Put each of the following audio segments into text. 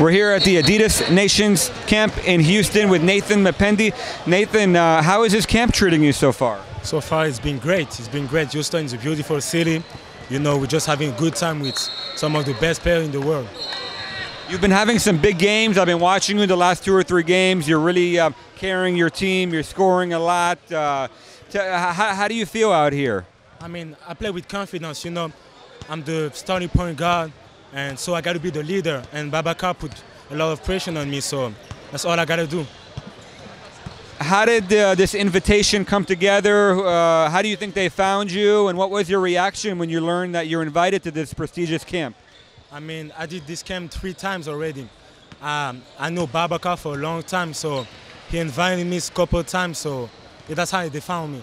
We're here at the Adidas Nations camp in Houston with Nathan Mepandy. Nathan, uh, how is this camp treating you so far? So far, it's been great. It's been great. Houston is a beautiful city. You know, we're just having a good time with some of the best players in the world. You've been having some big games. I've been watching you the last two or three games. You're really uh, carrying your team. You're scoring a lot. Uh, how, how do you feel out here? I mean, I play with confidence. You know, I'm the starting point guard, and so I got to be the leader. And Babacar put a lot of pressure on me, so that's all I got to do. How did uh, this invitation come together? Uh, how do you think they found you, and what was your reaction when you learned that you're invited to this prestigious camp? I mean, I did this camp three times already. Um, I know Babacar for a long time, so he invited me a couple of times, so that's how they found me.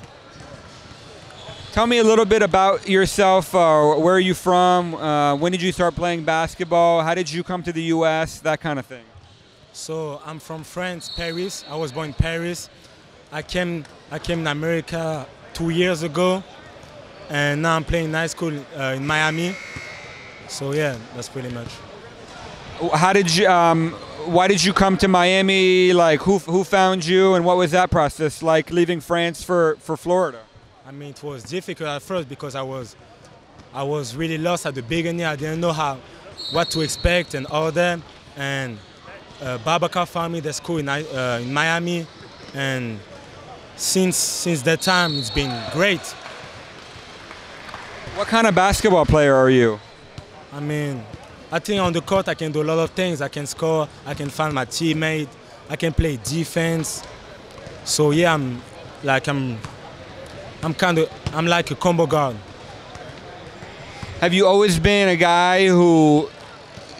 Tell me a little bit about yourself. Uh, where are you from? Uh, when did you start playing basketball? How did you come to the U.S.? That kind of thing. So I'm from France, Paris. I was born in Paris. I came, I came in America two years ago, and now I'm playing high school uh, in Miami. So yeah, that's pretty much. How did you? Um, why did you come to Miami? Like, who who found you, and what was that process like leaving France for for Florida? I mean, it was difficult at first because I was, I was really lost at the beginning. I didn't know how, what to expect and all that. And uh, Babacar found me the school in, uh, in Miami, and since since that time it's been great. What kind of basketball player are you? I mean, I think on the court I can do a lot of things. I can score. I can find my teammate. I can play defense. So yeah, I'm like I'm I'm kind of I'm like a combo guard. Have you always been a guy who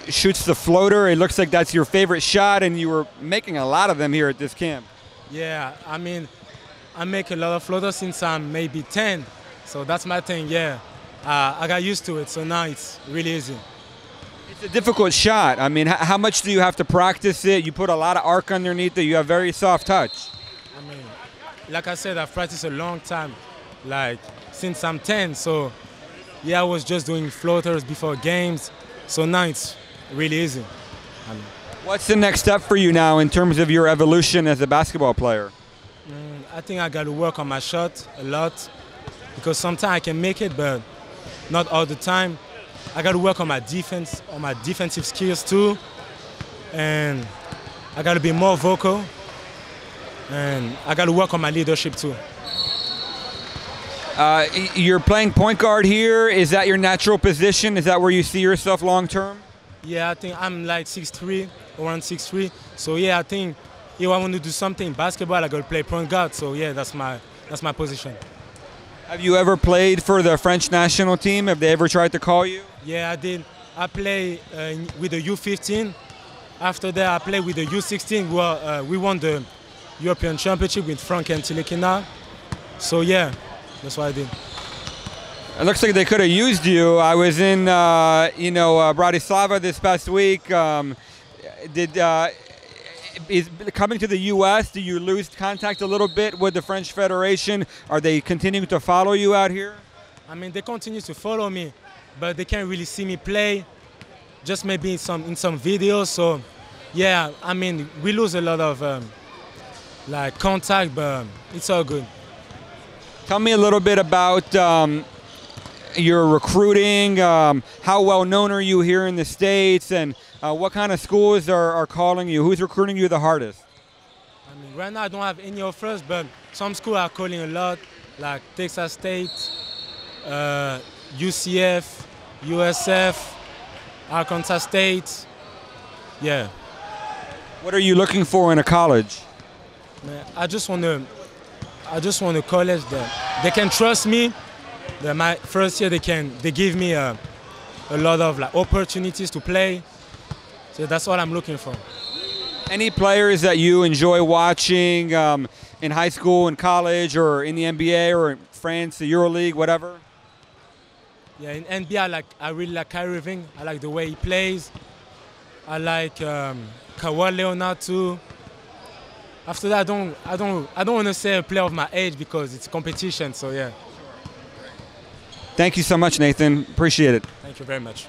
shoots the floater? It looks like that's your favorite shot, and you were making a lot of them here at this camp. Yeah, I mean, I make a lot of floaters since I'm maybe 10, so that's my thing. Yeah, uh, I got used to it, so now it's really easy. It's a difficult shot. I mean, how much do you have to practice it? You put a lot of arc underneath it. You have very soft touch. I mean, like I said, I've practiced a long time like since I'm 10. So yeah, I was just doing floaters before games. So now it's really easy. I mean, What's the next step for you now in terms of your evolution as a basketball player? Mm, I think I got to work on my shot a lot because sometimes I can make it, but not all the time. I got to work on my defense, on my defensive skills too, and I got to be more vocal, and I got to work on my leadership too. Uh, you're playing point guard here. Is that your natural position? Is that where you see yourself long term? Yeah, I think I'm like 6'3", around 6'3". So yeah, I think if I want to do something basketball, I got to play point guard. So yeah, that's my that's my position. Have you ever played for the French national team? Have they ever tried to call you? Yeah, I did. I play uh, with the U15. After that, I played with the U16. We, uh, we won the European Championship with Frank Ntilikina. So yeah, that's what I did. It looks like they could have used you. I was in, uh, you know, uh, Bratislava this past week. Um, did uh, is coming to the U.S. Do you lose contact a little bit with the French Federation? Are they continuing to follow you out here? I mean, they continue to follow me, but they can't really see me play. Just maybe in some in some videos. So, yeah, I mean, we lose a lot of um, like contact, but it's all good. Tell me a little bit about um, your recruiting. Um, how well known are you here in the States? And uh, what kind of schools are, are calling you? Who's recruiting you the hardest? I mean, right now I don't have any offers, but some schools are calling a lot, like Texas State, uh, UCF, USF, Arkansas State. Yeah. What are you looking for in a college? Man, I just want to I just want a college that they can trust me. That my first year they can they give me a, a lot of like opportunities to play. So that's what I'm looking for. Any players that you enjoy watching um, in high school, in college, or in the NBA, or in France, the EuroLeague, whatever? Yeah, in NBA, I like I really like Kyrie Irving. I like the way he plays. I like um, Kawhi Leonard too. After that, I don't, I don't, I don't want to say a player of my age because it's competition. So yeah. Thank you so much, Nathan. Appreciate it. Thank you very much.